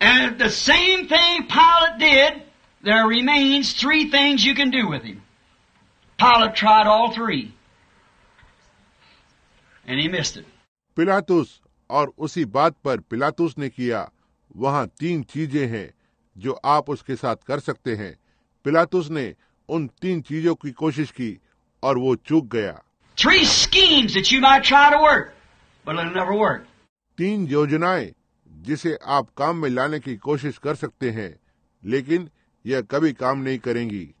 And the same thing Pilate did, there remains three things you can do with him. Pilate tried all three. And he missed it. पिलातुस और उसी बात पर पिलातुस ने किया वहाँ तीन चीज़ें हैं जो आप उसके साथ कर सकते हैं पिलातुस ने उन तीन चीज़ों की कोशिश की और वो चूक गया Three schemes that you might try to work, but it'll never work. तीन योजनाएँ जिसे आप काम में लाने की कोशिश कर सकते हैं लेकिन यह कभी काम नहीं करेंगी।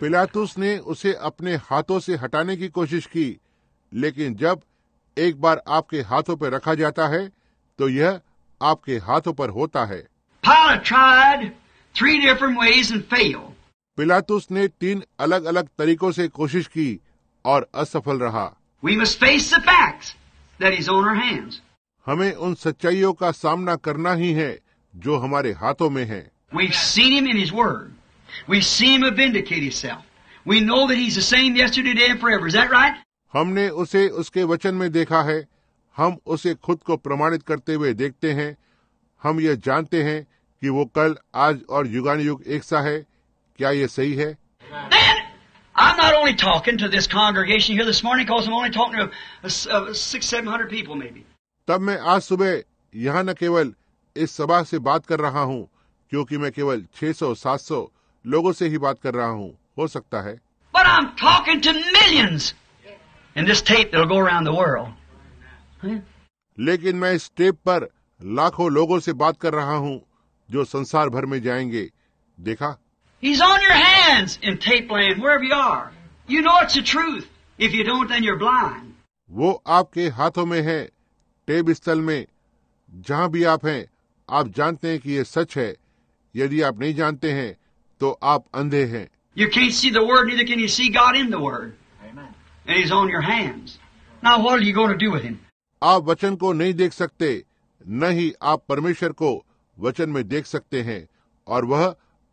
पिलातुस ने उसे अपने हाथों से हटाने की कोशिश की लेकिन जब एक बार आपके हाथों पर रखा जाता है तो यह आपके हाथों पर होता है। Pilate tried three different ways and failed. पिलातुस ने तीन अलग अलग तरीकों से कोशिश की और असफल रहा। हमें उन सच्चाइयों का सामना करना ही है जो हमारे हाथों में है। हमने उसे उसके वचन में देखा है। हम उसे खुद को प्रमाणित करते हुए देखते हैं। हम यह जानते हैं कि वो कल आज और युगान युग एक सा है। क्या ये सही है Then, I'm not only talking to this congregation here this morning because I'm only talking to uh, uh, six, seven hundred people maybe. तब मैं आज सुबह यहाँ न केवल इस सभा से बात कर रहा हूँ क्योंकि मैं केवल 600 700 लोगों से ही बात कर रहा हूँ हो सकता है But I'm talking to millions in this tape that'll go around the world. लेकिन मैं इस टेप पर लाखों लोगों से बात कर रहा हूँ जो संसार भर में जाएँगे देखा He's on your hands in tape land, wherever you are. You know it's the truth. If you don't, then you're blind. वो आपके हाथों में है टेब स्थल में। जहाँ भी आप हैं आप जानते हैं कि ये सच है। यदि आप नहीं जानते हैं तो आप अंधे हैं। You can see the word neither can you see God in the is on your hand ना world you got do him आप वचन को नहीं देख सकते न ही आप परमेश्वर को वचन में देख सकते हैं। और वह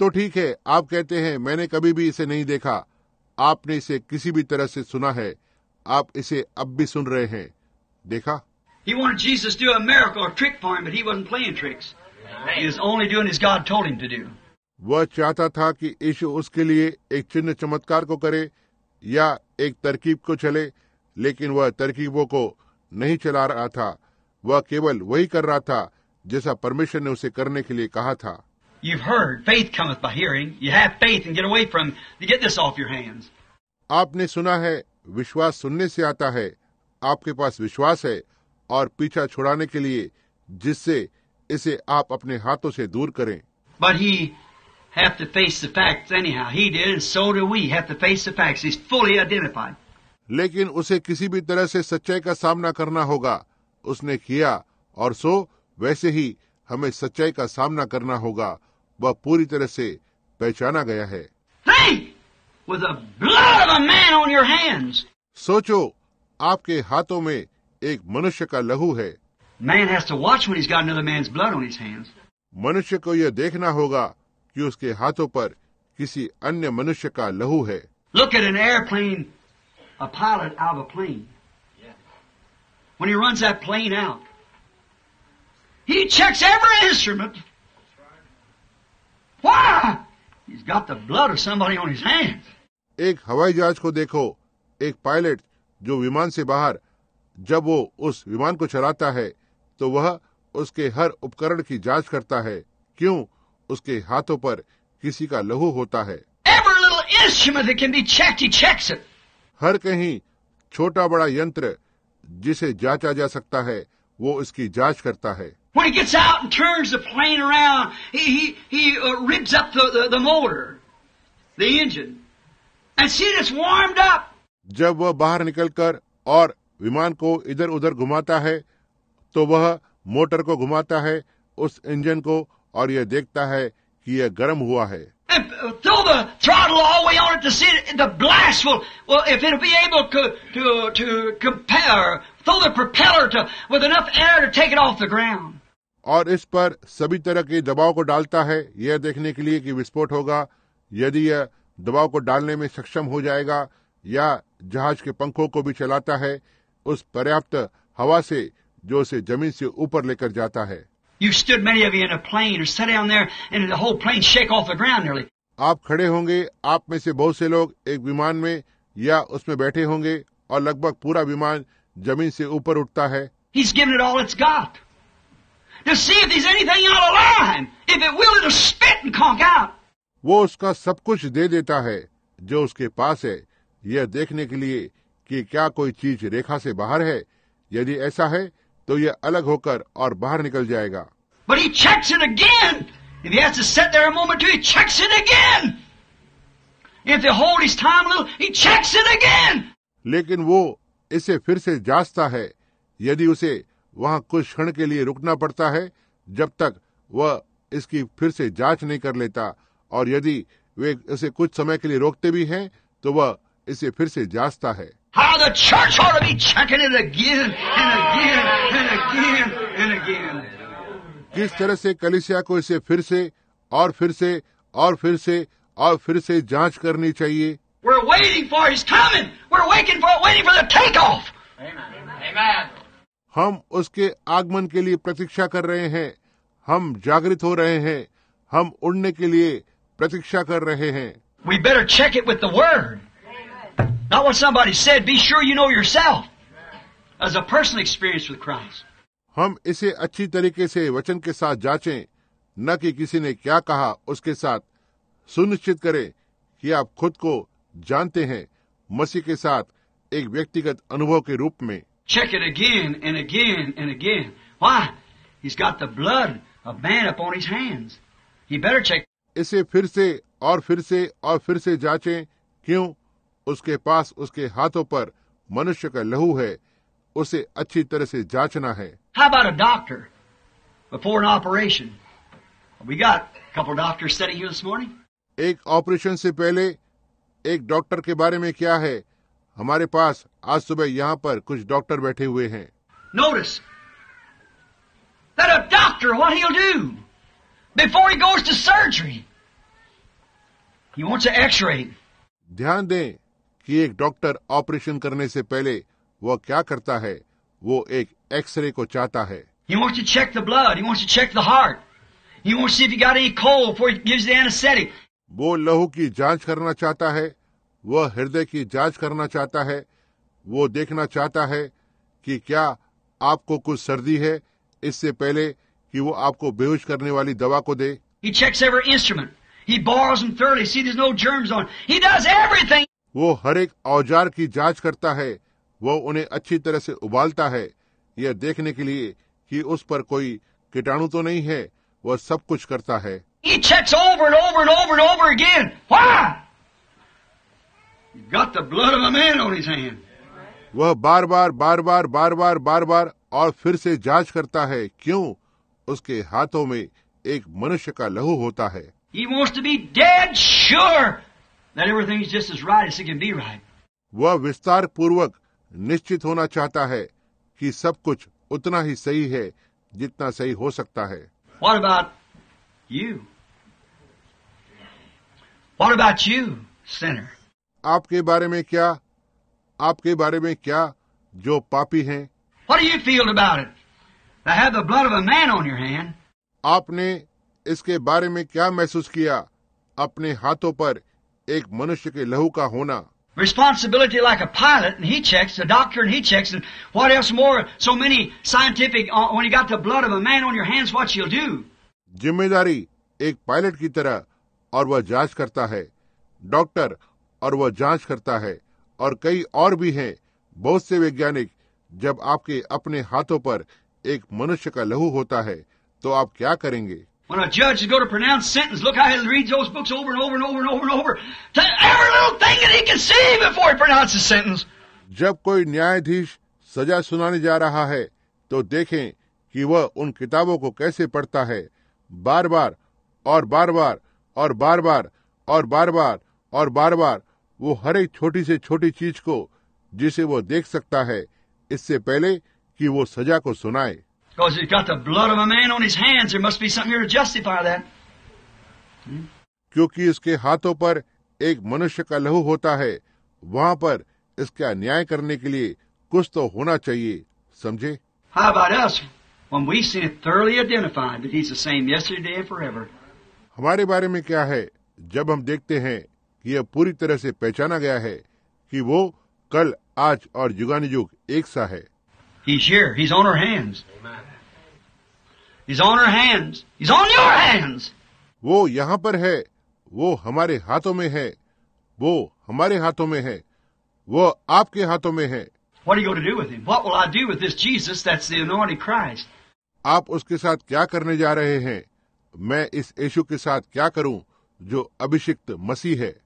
तो ठीक है आप कहते हैं मैंने कभी भी इसे नहीं देखा। आपने इसे किसी भी तरह से सुना है। आप इसे अब भी सुन रहे हैं। देखा? He wanted Jesus to do a miracle or trick for him, but he wasn't playing tricks. He was only doing as God told him to do. वह चाहता था कि यीशु उसके लिए एक चिन्ह चमत्कार को करे या एक तरकीब को चले लेकिन वह तरकीबों को नहीं चला रहा था। वह केवल वही कर रहा था जैसा परमेश्वर ने उसे करने के लिए कहा था। You've heard. Faith cometh by hearing. You have faith and get away from it. Get this off your hands. आपने सुना है विश्वास सुनने से आता है आपके पास विश्वास है और पीछा छुड़ाने के लिए जिससे इसे आप अपने हाथों से दूर करें लेकिन उसे किसी भी तरह से सच्चाई का सामना करना होगा उसने किया और सो वैसे ही हमें सच्चाई का सामना करना होगा वह पूरी तरह से पहचाना गया है Think! सोचो आपके हाथों में एक मनुष्य का लहू है. मनुष्य को यह देखना होगा कि उसके हाथों पर किसी अन्य मनुष्य का लहू है Look at an airplane, a pilot out of a plane. When he runs that plane out, he checks every instrument. Why? He's got the blood of somebody on his hands. एक हवाई जहाज़ को देखो एक पायलट जो विमान से बाहर जब वो उस विमान को चलाता है तो वह उसके हर उपकरण की जाँच करता है क्यों उसके हाथों पर किसी का लहू होता है checked. हर कहीं छोटा बड़ा यंत्र जिसे जांचा जा सकता है वो इसकी जाँच करता है When he gets out and turns the plane around, he, he, he uh, ribs up the, the, the motor, the engine, and see it, it's warmed up. जब वह बाहर निकलकर और विमान को इधर उधर घुमाता है तो वह मोटर को घुमाता है उस इंजन को और यह देखता है कि यह गर्म हुआ है And throw the throttle all the way on it to see it, the blast will, well, if it'll be able to, to, to compare, throw the propeller to, with enough air to take it off the ground. और इस पर सभी तरह के दबाव को डालता है यह देखने के लिए कि विस्फोट होगा यदि यह दबाव को डालने में सक्षम हो जाएगा या जहाज़ के पंखों को भी चलाता है उस पर्याप्त हवा से जो उसे ज़मीन से ऊपर लेकर जाता है. आप खड़े होंगे आप में से बहुत से लोग एक विमान में या उसमें बैठे होंगे और लगभग पूरा विमान ज़मीन से ऊपर उठता है He's given it all it's got. To see if there's anything out of line. If it will, it'll spit and conk out. वो उसका सब कुछ दे देता है जो उसके पास है यह देखने के लिए कि क्या कोई चीज़ रेखा से बाहर है यदि ऐसा है तो यह अलग होकर और बाहर निकल जाएगा But he checks it again. If he has to sit there a moment or two, he checks it again. If they hold his time a little, he checks it again. लेकिन वो इसे फिर से जांचता है यदि उसे वहाँ कुछ क्षण के लिए रुकना पड़ता है जब तक वह इसकी फिर से जाँच नहीं कर लेता और यदि वे इसे कुछ समय के लिए रोकते भी हैं तो वह इसे फिर से जांचता है किस तरह से कलिसिया को इसे फिर से और फिर से और फिर से और फिर से जाँच करनी चाहिए We're waiting for his coming. We're waiting for waiting for the takeoff. Amen. Amen. Amen. हम उसके आगमन के लिए प्रतीक्षा कर रहे हैं हम जागृत हो रहे हैं हम उड़ने के लिए प्रतीक्षा कर रहे हैं We better check it with the word. Not what somebody said. Be sure you know yourself. As a personal experience with Christ. हम इसे अच्छी तरीके से वचन के साथ जांचें न कि किसी ने क्या कहा उसके साथ सुनिश्चित करें कि आप खुद को जानते हैं मसीह के साथ एक व्यक्तिगत अनुभव के रूप में Check it again and again and again. Why? He's got the blood of man upon his hands. He better check. इसे फिर से और फिर से और फिर से जांचें क्यों उसके पास उसके हाथों पर मनुष्य का लहू है उसे अच्छी तरह से जांचना है How about a doctor before an operation? We got a couple doctors sitting here this morning. एक ऑपरेशन से पहले एक डॉक्टर के बारे में क्या है हमारे पास आज सुबह यहाँ पर कुछ डॉक्टर बैठे हुए हैं। Norris doctor before he goes to surgery x-ray ध्यान दें कि एक डॉक्टर ऑपरेशन करने से पहले वह क्या करता है वो एक एक्सरे को चाहता है। You want to check the blood you want to check the heart you want see gives the anaesthetic वो लहू की जाँच करना चाहता है वह हृदय की जाँच करना चाहता है वो देखना चाहता है कि क्या आपको कुछ सर्दी है इससे पहले कि वो आपको बेहोश करने वाली दवा को दे। इंस्ट्रूमेंट वो हर एक औज़ार की जाँच करता है वो उन्हें अच्छी तरह से उबालता है। यह देखने के लिए कि उस पर कोई कीटाणु तो नहीं है वह सब कुछ करता है। वह बार बार बार बार बार बार बार बार और फिर से जाँच करता है क्यों? उसके हाथों में एक मनुष्य का लहू होता है। वह विस्तार पूर्वक निश्चित होना चाहता है कि सब कुछ उतना ही सही है जितना सही हो सकता है। What about you? What about you, sinner? आपके बारे में क्या आपके बारे में क्या जो पापी हैं What do you feel about it? To have the blood of a man on your hand. आपने इसके बारे में क्या महसूस किया अपने हाथों पर एक मनुष्य के लहू का होना Responsibility like a pilot, and he checks, a doctor, and he checks, and what else more? So many scientific, uh, when you got the blood of a man on your hands, what you'll do? ज़िम्मेदारी एक pilot की तरह और वह जाँच करता है doctor और वह जाँच करता है और कई और भी हैं। बहुत से वैज्ञानिक जब आपके अपने हाथों पर एक मनुष्य का लहू होता है तो आप क्या करेंगे? जब कोई न्यायाधीश सजा सुनाने जा रहा है तो देखें कि वह उन किताबों को कैसे पढ़ता है। बार बार और बार बार और बार बार और बार बार और बार बार वो हर एक छोटी से छोटी चीज़ को जिसे वो देख सकता है इससे पहले कि वो सजा को सुनाए। hmm? क्योंकि इसके हाथों पर एक मनुष्य का लहू होता है वहाँ पर इसका न्याय करने के लिए कुछ तो होना चाहिए समझे? हमारे बारे में क्या है जब हम देखते हैं यह पूरी तरह से पहचाना गया है कि वो कल आज और युगानी युग एक सा है। वो यहाँ पर है। वो हमारे हाथों में है। वो हमारे हाथों में है। वो आपके हाथों में है। आप उसके साथ क्या करने जा रहे हैं? मैं इस यशु के साथ क्या करूँ जो अभिषिक्त मसीह है?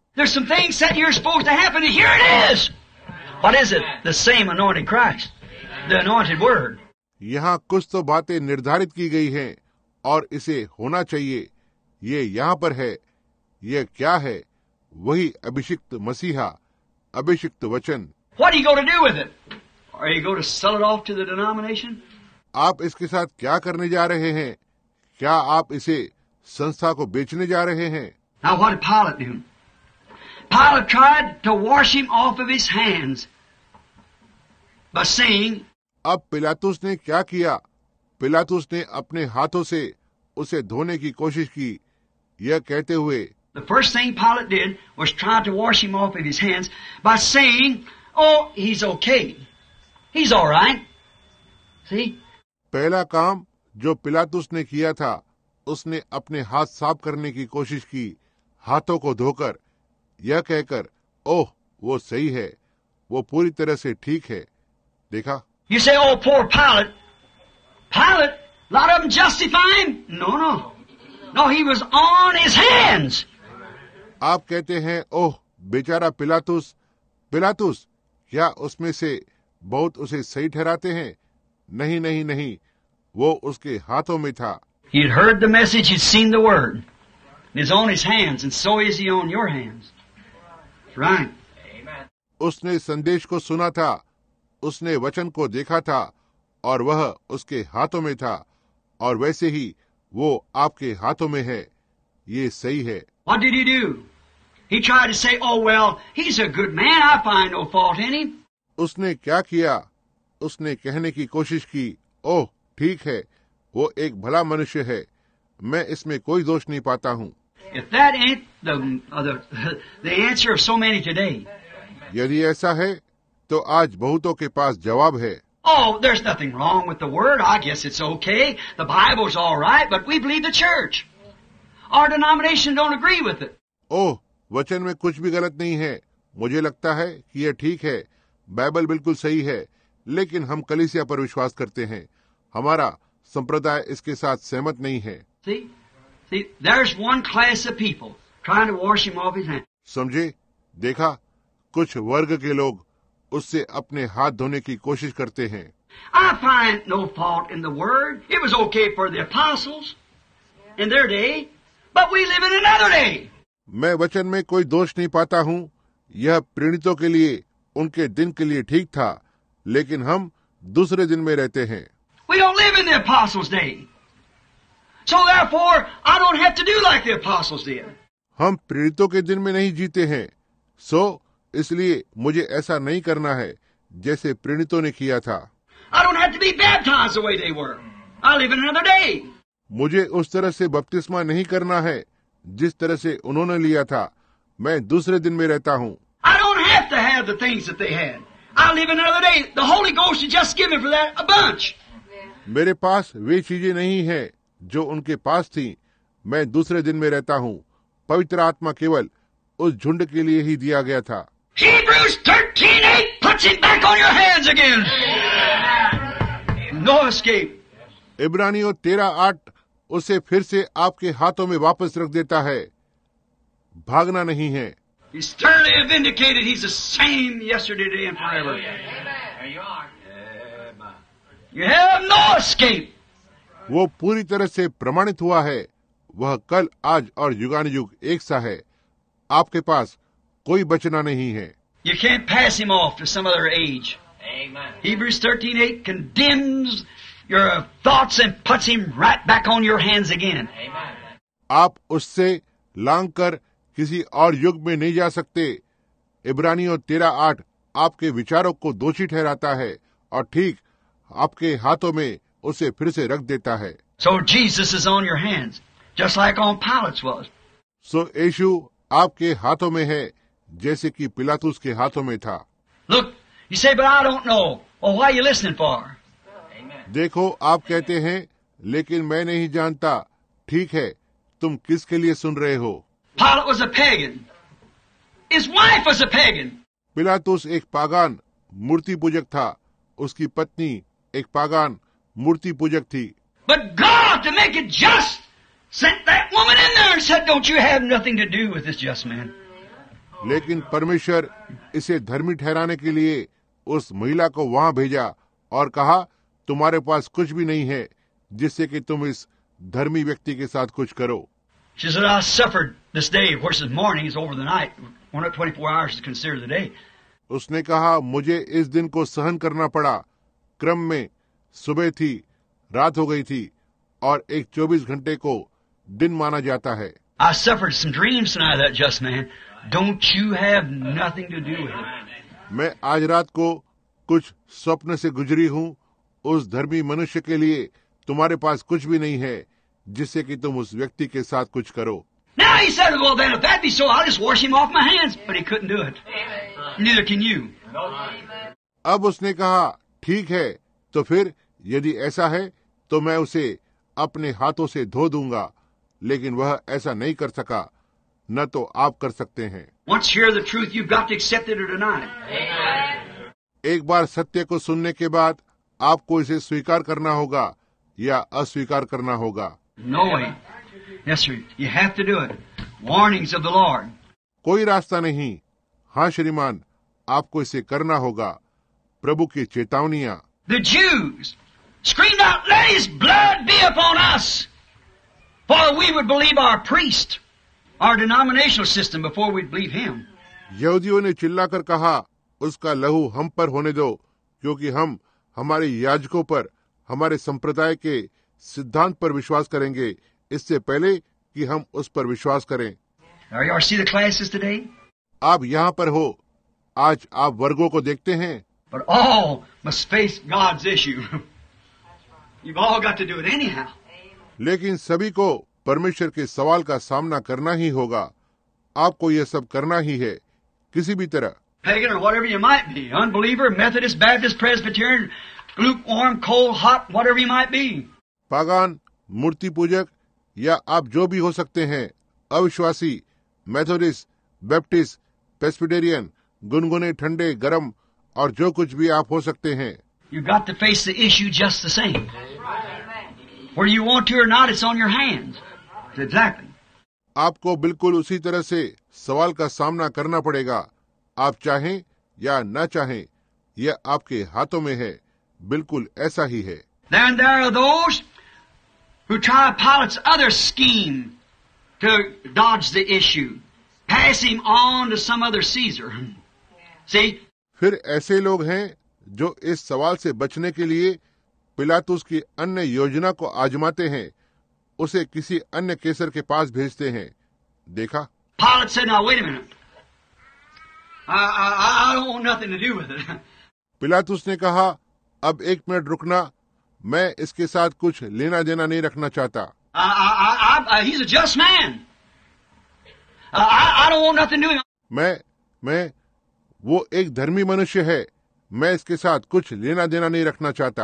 There's some things that you're supposed to happen, and here it is. What is it? The same anointed Christ, the anointed Word. यहाँ कुछ तो बातें निर्धारित की गई हैं और इसे होना चाहिए ये यहाँ पर है यह क्या है वही अभिषिक्त मसीहा अभिषिक्त वचन What are you going to do with it? Are you going to sell it off to the denomination? आप इसके साथ क्या करने जा रहे हैं क्या आप इसे संस्था को बेचने जा रहे हैं Now, what did Pilate do? Pilate tried to wash him off of his hands by saying, अब पिलातुस ने क्या किया पिलातुस ने अपने हाथों से उसे धोने की कोशिश की यह कहते हुए The first thing Pilate did was try to wash him off of his hands by saying, Oh, he's okay. He's all right. See? पहला काम जो पिलातुस ने किया था उसने अपने हाथ साफ़ करने की कोशिश की हाथों को धोकर यह कहकर ओह वो सही है वो पूरी तरह से ठीक है। देखा। You say oh poor Pilate Pilate lot no no no he was on his hands आप कहते हैं ओह बेचारा पिलातुस पिलातुस या उसमें से बहुत उसे सही ठहराते हैं? नहीं नहीं नहीं वो उसके हाथों में था। He heard the message he'd seen the word. Is on his hands, and so is he on your hands. Right. उसने संदेश को सुना था उसने वचन को देखा था और वह उसके हाथों में था और वैसे ही वो आपके हाथों में है ये सही है What did he do? He tried to say, oh, well, he's a good man. I find no fault in him. उसने क्या किया उसने कहने की कोशिश की ओह ठीक है वो एक भला मनुष्य है मैं इसमें कोई दोष नहीं पाता हूँ If that ain't the, uh, the, the answer of so many today, यदि ऐसा है तो आज बहुतों के पास जवाब है oh, there's nothing wrong with the word. I guess it's okay. The Bible's all right, but we believe the church. Our denomination don't agree with it. ओह वचन में कुछ भी गलत नहीं है मुझे लगता है कि यह ठीक है बाइबल बिल्कुल सही है लेकिन हम कलिसिया पर विश्वास करते हैं हमारा संप्रदाय इसके साथ सहमत नहीं है See? समझे? देखा? कुछ वर्ग के लोग उससे अपने हाथ धोने की कोशिश करते हैं। I find no fault in third it was okay for their in their day but we live in another day मैं वचन में कोई दोष नहीं पाता हूँ। यह पीड़ितों के लिए उनके दिन के लिए ठीक था लेकिन हम दूसरे दिन में रहते हैं। so therefore I don't have to do like the apostles did. हम प्रेरितों के दिन में नहीं जीते हैं। सो so, इसलिए मुझे ऐसा नहीं करना है जैसे प्रेरितों ने किया था। मुझे उस तरह से बपतिस्मा नहीं करना है जिस तरह से उन्होंने लिया था। मैं दूसरे दिन में रहता हूँ। मेरे पास वे चीज़ें नहीं है जो उनके पास थी मैं दूसरे दिन में रहता हूँ। पवित्र आत्मा केवल उस झुंड के लिए ही दिया गया था। इब्रानियों तेरा आठ उसे फिर से आपके हाथों में वापस रख देता है। भागना नहीं है। वो पूरी तरह से प्रमाणित हुआ है वह कल आज और युगान युग एक सा है आपके पास कोई बचना नहीं है You can't pass him off to some other age. Amen. Hebrews 13:8 condemns your thoughts and puts him right back on your hands again. Amen. आप उससे लांग कर किसी और युग में नहीं जा सकते इब्रानियों तेरह आठ आपके विचारों को दोषी ठहराता है और ठीक आपके हाथों में उसे फिर से रख देता है। So Jesus is on your hands just like on Pilate's was so Yeshu आपके हाथों में है जैसे कि पिलातुस के हाथों में था। Look you say but I don't know और व्हाई यू लिसनिंग फॉर देखो आप कहते हैं लेकिन मैं नहीं जानता ठीक है तुम किसके लिए सुन रहे हो? Pilate was a pagan his wife was a pagan Pilatus एक पागान मूर्ति पूजक था उसकी पत्नी एक पागान मूर्ति पूजक थी। लेकिन परमेश्वर इसे धर्मी ठहराने के लिए उस महिला को वहाँ भेजा और कहा तुम्हारे पास कुछ भी नहीं है जिससे कि तुम इस धर्मी व्यक्ति के साथ कुछ करो। उसने कहा मुझे इस दिन को सहन करना पड़ा। क्रम में सुबह थी रात हो गई थी और एक 24 घंटे को दिन माना जाता है। मैं आज रात को कुछ स्वप्न से गुजरी हूँ उस धर्मी मनुष्य के लिए तुम्हारे पास कुछ भी नहीं है जिससे कि तुम उस व्यक्ति के साथ कुछ करो। अब उसने कहा ठीक है तो फिर यदि ऐसा है तो मैं उसे अपने हाथों से धो दूँगा लेकिन वह ऐसा नहीं कर सका। न तो आप कर सकते हैं। Truth. एक बार सत्य को सुनने के बाद आपको इसे स्वीकार करना होगा या अस्वीकार करना होगा। No. Yes. कोई रास्ता नहीं। हाँ श्रीमान आपको इसे करना होगा। प्रभु की चेतावनियाँ। Screamed out, Let his blood be upon us! For we would believe our priest, our denominational system, before we'd believe him. यहूदियों ने चिल्लाकर कहा उसका लहू हम पर होने दो क्योंकि हम हमारे याजकों पर हमारे संप्रदाय के सिद्धांत पर विश्वास करेंगे इससे पहले कि हम उस पर विश्वास करें Now, you see the classes today? आप यहाँ पर हो आज आप वर्गों को देखते हैं But all must face God's issue. लेकिन सभी को परमेश्वर के सवाल का सामना करना ही होगा। आपको ये सब करना ही है किसी भी तरह। पागान मूर्ति पूजक या आप जो भी हो सकते हैं अविश्वासी मेथोडिस्ट बैप्टिस्ट पेस्पिटेरियन गुनगुने ठंडे गर्म और जो कुछ भी आप हो सकते हैं। You've got to face the issue just the same. Whether you want to or not, it's on your hands. Exactly. आपको बिल्कुल उसी तरह से सवाल का सामना करना पड़ेगा आप चाहें या न चाहें यह आपके हाथों में है बिल्कुल ऐसा ही है Then there are those who try Pilate's other scheme to dodge the issue. Pass him on to some other Caesar. See, फिर ऐसे लोग हैं जो इस सवाल से बचने के लिए पिलातुस की अन्य योजना को आजमाते हैं उसे किसी अन्य केसर के पास भेजते हैं देखा said. I, I, I. पिलातुस ने कहा अब एक मिनट रुकना मैं इसके साथ कुछ लेना देना नहीं रखना चाहता. मैं मैं वो एक धर्मी मनुष्य है मैं इसके साथ कुछ लेना देना नहीं रखना चाहता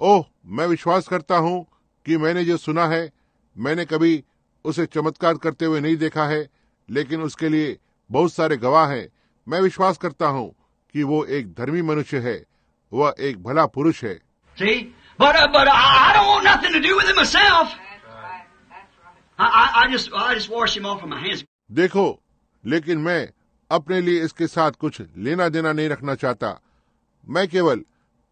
ओह oh, मैं विश्वास करता हूँ कि मैंने जो सुना है मैंने कभी उसे चमत्कार करते हुए नहीं देखा है लेकिन उसके लिए बहुत सारे गवाह हैं। मैं विश्वास करता हूँ कि वो एक धर्मी मनुष्य है वह एक भला पुरुष है See? But, uh, but I don't want nothing to do with it myself. देखो लेकिन मैं अपने लिए इसके साथ कुछ लेना देना नहीं रखना चाहता। मैं केवल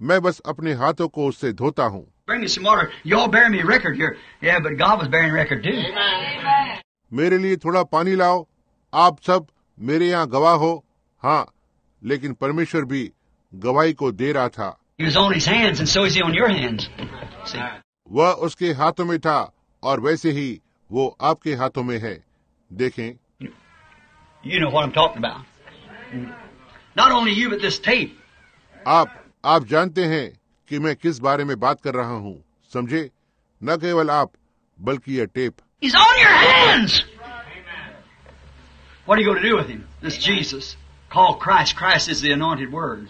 मैं बस अपने हाथों को उससे धोता हूँ। मेरे लिए थोड़ा पानी लाओ। आप सब मेरे यहाँ गवाह हो। हाँ लेकिन परमेश्वर भी गवाही को दे रहा था। वह उसके हाथों में था और वैसे ही वो आपके हाथों में है। देखें। You know what not only you with this आप आप जानते हैं कि मैं किस बारे में बात कर रहा हूँ समझे? न केवल आप बल्कि यह tape is on your hands what are you going to do with him this Jesus call Christ Christ is the anointed word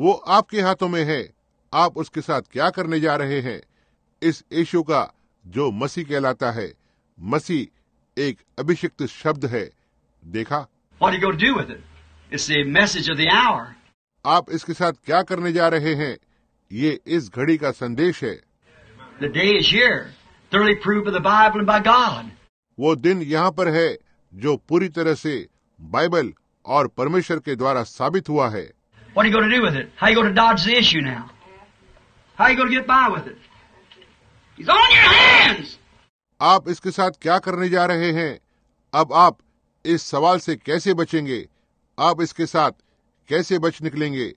वो आपके हाथों में है। आप उसके साथ क्या करने जा रहे हैं? इस यशु का जो मसी कहलाता है। मसी एक अभिषिक्त शब्द है। देखा? आप इसके साथ क्या करने जा रहे हैं? ये इस घड़ी का संदेश है। वो दिन यहाँ पर है जो पूरी तरह से बाइबल और परमेश्वर के द्वारा साबित हुआ है। He's on your hands. आप इसके साथ क्या करने जा रहे हैं अब आप इस सवाल से कैसे बचेंगे आप इसके साथ कैसे बच निकलेंगे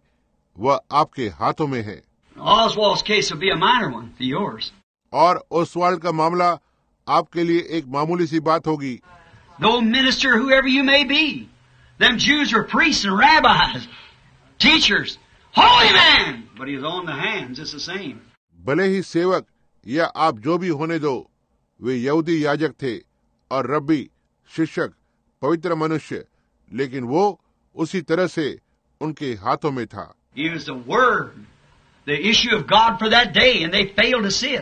वह आपके हाथों में है Oswald's case will be a minor one for yours. और ओसवाल्ड का मामला आपके लिए एक मामूली सी बात होगी Though minister, whoever you may be, them Jews were priests and rabbis, teachers, holy man, but he was on the hands. It's the same. भले ही सेवक या आप जो भी होने दो वे यहूदी याजक थे और रब्बी शिक्षक पवित्र मनुष्य लेकिन वो उसी तरह से उनके हाथों में था day.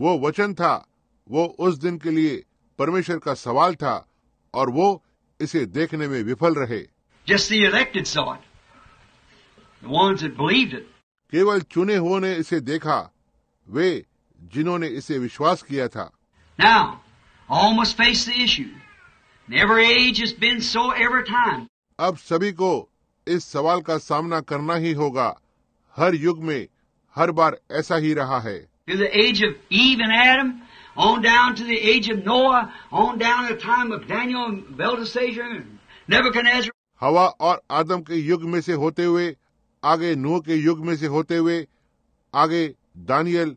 वो वचन था वो उस दिन के लिए परमेश्वर का सवाल था और वो इसे देखने में विफल रहे. केवल चुने हुओं ने इसे देखा वे जिन्होंने इसे विश्वास किया था। अब सभी को इस सवाल का सामना करना ही होगा। हर युग में हर बार ऐसा ही रहा है। हवा और आदम के युग में से होते हुए आगे नूह के युग में से होते हुए आगे दानियल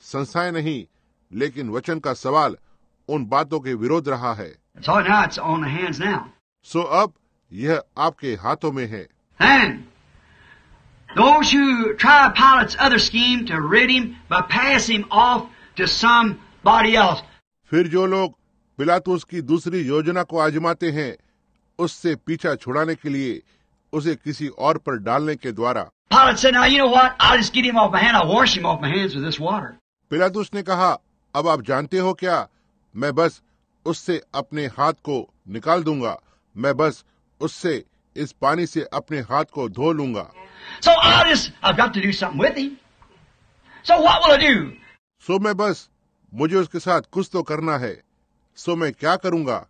संस्थाएँ नहीं लेकिन वचन का सवाल उन बातों के विरोध रहा है सो So अब यह आपके हाथों में है And those who try Pilate's other scheme to rid him by pass him off to somebody else. फिर जो लोग पिलातुस की दूसरी योजना को आजमाते हैं उससे पीछा छुड़ाने के लिए उसे किसी और पर डालने के द्वारा Pilate said, Now you know what? I'll just get him off my hand. I'll wash him off my hands with this water. पिलातुस ने कहा अब आप जानते हो क्या? मैं बस उससे अपने हाथ को निकाल दूँगा। मैं बस उससे इस पानी से अपने हाथ को धो लूँगा। सो so, so, मैं बस मुझे उसके साथ कुछ तो करना है। सो so, मैं क्या करूँगा?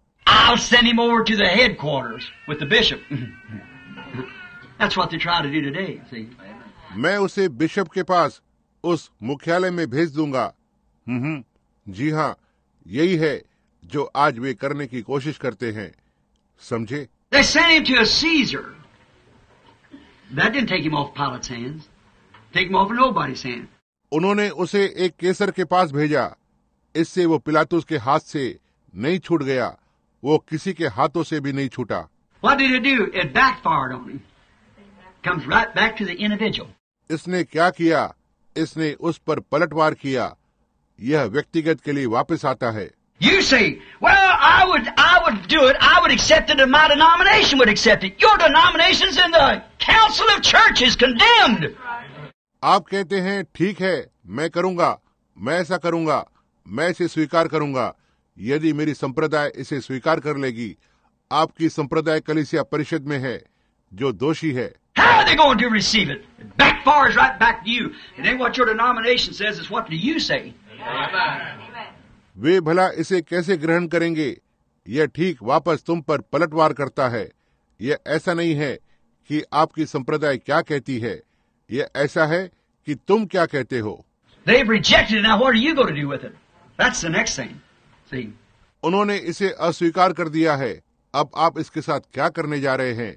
मैं उसे बिशप के पास उस मुख्यालय में भेज दूँगा। हम्म जी हाँ यही है जो आज वे करने की कोशिश करते हैं। समझे? उन्होंने उसे एक केसर के पास भेजा। इससे वो पिलातुस के हाथ से नहीं छूट गया। वो किसी के हाथों से भी नहीं छूटा। इसने क्या किया? इसने उस पर पलटवार किया यह व्यक्तिगत के लिए वापस आता है You say, well, I would, I would do it. I would accept it and my denomination would accept it. Your denomination's in the Council of Churches condemned. आप कहते हैं ठीक है मैं करूँगा मैं ऐसा करूँगा मैं इसे स्वीकार करूँगा यदि मेरी संप्रदाय इसे स्वीकार कर लेगी आपकी संप्रदाय कलिसिया परिषद में है जो दोषी है How are they going to receive it? It backfires right back to you. And then what your denomination says is what do you say? वे भला इसे कैसे ग्रहण करेंगे? यह ठीक वापस तुम पर पलटवार करता है। यह ऐसा नहीं है कि आपकी संप्रदाय क्या कहती है। यह ऐसा है कि तुम क्या कहते हो। उन्होंने इसे अस्वीकार कर दिया है। अब आप इसके साथ क्या करने जा रहे हैं?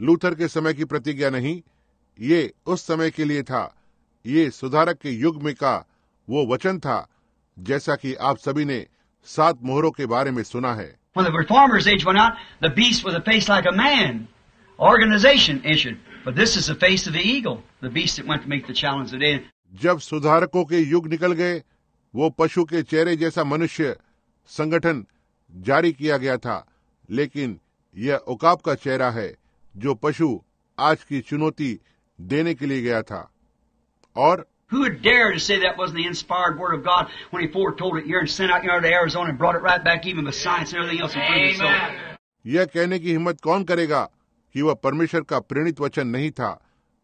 लूथर के समय की प्रतिज्ञा नहीं ये उस समय के लिए था ये सुधारक के युग में का वो वचन था जैसा कि आप सभी ने सात मोहरों के बारे में सुना है। जब सुधारकों के युग निकल गए वो पशु के चेहरे जैसा मनुष्य संगठन जारी किया गया था लेकिन यह उकाब का चेहरा है जो पशु आज की चुनौती देने के लिए गया था और Who would dare to say that wasn't the inspired word of God when he foretold it here and sent out here to Arizona and brought it right back even with science and everything else and so? यह कहने की हिम्मत कौन करेगा कि वह परमेश्वर का प्रेरित वचन नहीं था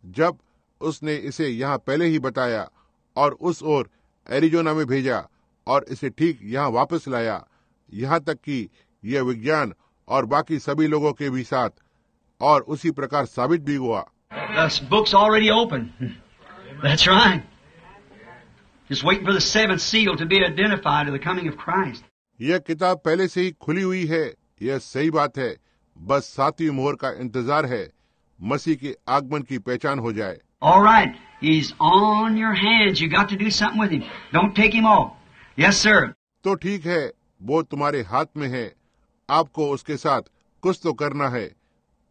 जब उसने इसे यहाँ पहले ही बताया और उस ओर एरिजोना में भेजा और इसे ठीक यहाँ वापस लाया यहाँ तक कि यह विज्ञान और बाकी सभी लोगों के भी साथ और उसी प्रकार साबित भी हुआ। यह किताब पहले से ही खुली हुई है। यह सही बात है। बस सातवीं मोहर का इंतज़ार है। मसीह के आगमन की पहचान हो जाए। All right. तो ठीक है। वो तुम्हारे हाथ में है। आपको उसके साथ कुछ तो करना है।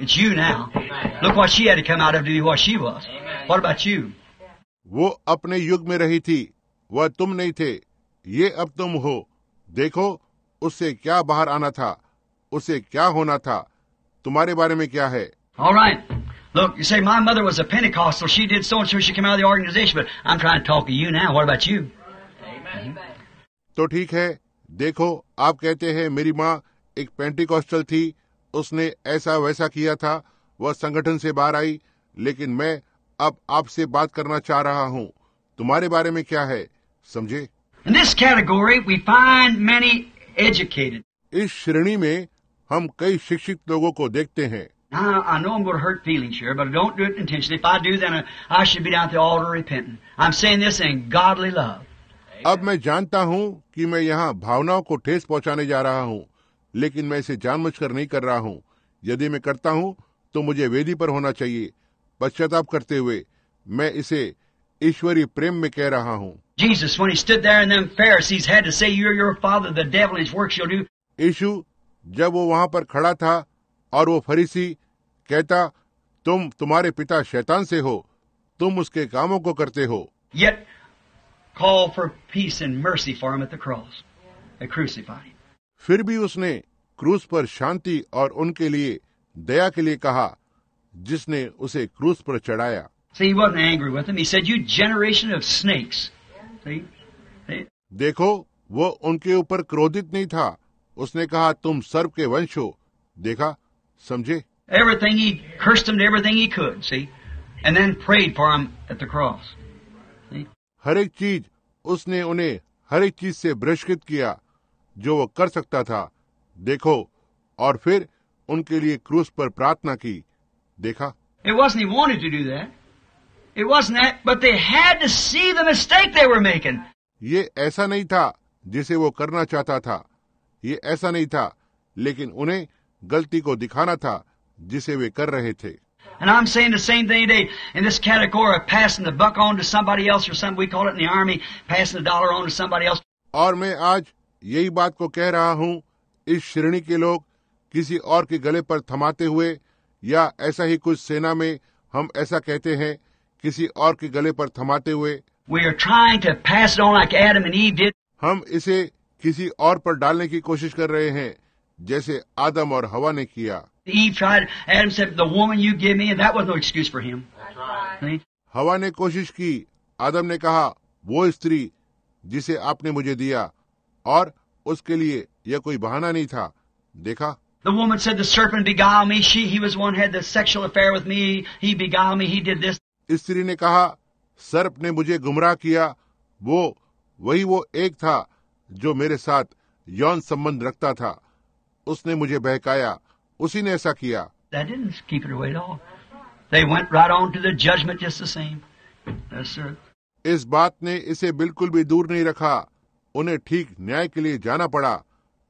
It's you now. Look what she had to come out of to be what she was. What about you? वो अपने युग में रही थी। वह तुम नहीं थे। ये अब तुम हो। देखो उससे क्या बाहर आना था। उसे क्या होना था। तुम्हारे बारे में क्या है? तो ठीक है। देखो आप कहते हैं मेरी माँ एक पेंटिकॉस्टल थी। उसने ऐसा वैसा किया था वह संगठन से बाहर आई लेकिन मैं अब आपसे बात करना चाह रहा हूँ। तुम्हारे बारे में क्या है समझे? इस श्रेणी में हम कई शिक्षित लोगों को देखते हैं। अब मैं जानता हूँ कि मैं यहाँ भावनाओं को ठेस पहुँचाने जा रहा हूँ। लेकिन मैं इसे जान मुझ कर नहीं कर रहा हूँ। यदि मैं करता हूँ तो मुझे वेदी पर होना चाहिए। पश्चाताप करते हुए मैं इसे ईश्वरीय प्रेम में कह रहा हूँ। यीशु जब वो वहाँ पर खड़ा था और वो फरीसी कहता तुम तुम्हारे पिता शैतान से हो तुम उसके कामों को करते हो। Yet, call for peace and mercy for him at the cross, at crucifying. फिर भी उसने क्रूस पर शांति और उनके लिए दया के लिए कहा जिसने उसे क्रूस पर चढ़ाया। देखो वो उनके ऊपर क्रोधित नहीं था। उसने कहा तुम सर्व के वंश हो। देखा समझे? हर एक चीज़ उसने उन्हें हर एक चीज़ से बहिष्कृत किया। जो वो कर सकता था देखो और फिर उनके लिए क्रूस पर प्रार्थना की देखा It wasn't he wanted to do that. It wasn't that, but they had to see the mistake they were making. ये ऐसा नहीं था जिसे वो करना चाहता था ये ऐसा नहीं था लेकिन उन्हें गलती को दिखाना था जिसे वे कर रहे थे And I'm saying the same thing today. In this category of passing the buck on to somebody else or something, we call it in the army, passing the dollar on to somebody else. और मैं आज यही बात को कह रहा हूँ इस श्रेणी के लोग किसी और के गले पर थमाते हुए या ऐसा ही कुछ सेना में हम ऐसा कहते हैं किसी और के गले पर थमाते हुए like. हम इसे किसी और पर डालने की कोशिश कर रहे हैं जैसे आदम और हवा ने किया tried, said, me, no? हवा ने कोशिश की आदम ने कहा वो स्त्री जिसे आपने मुझे दिया और उसके लिए यह कोई बहाना नहीं था देखा The woman said, the serpent beguiled me. She, he was one had the sexual affair with me. He beguiled me. He did this. स्त्री ने कहा सर्प ने मुझे गुमराह किया वो वही वो एक था जो मेरे साथ यौन संबंध रखता था उसने मुझे बहकाया उसी ने ऐसा किया That didn't keep it away at all. They went right on to the judgment just the same. Yes, sir. इस बात ने इसे बिल्कुल भी दूर नहीं रखा उन्हें ठीक न्याय के लिए जाना पड़ा।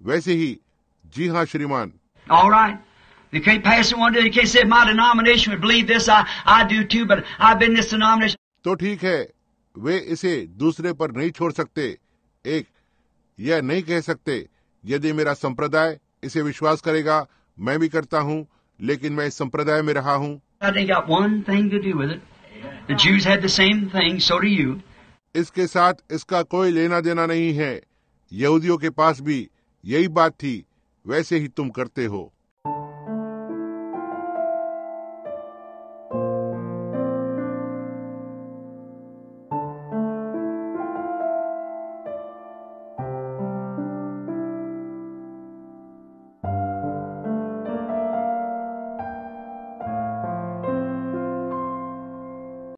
वैसे ही जी हाँ श्रीमान। तो ठीक है वे इसे दूसरे पर नहीं छोड़ सकते। एक यह नहीं कह सकते यदि मेरा संप्रदाय इसे विश्वास करेगा मैं भी करता हूँ लेकिन मैं इस संप्रदाय में रहा हूँ। इसके साथ इसका कोई लेना देना नहीं है। यहूदियों के पास भी यही बात थी, वैसे ही तुम करते हो।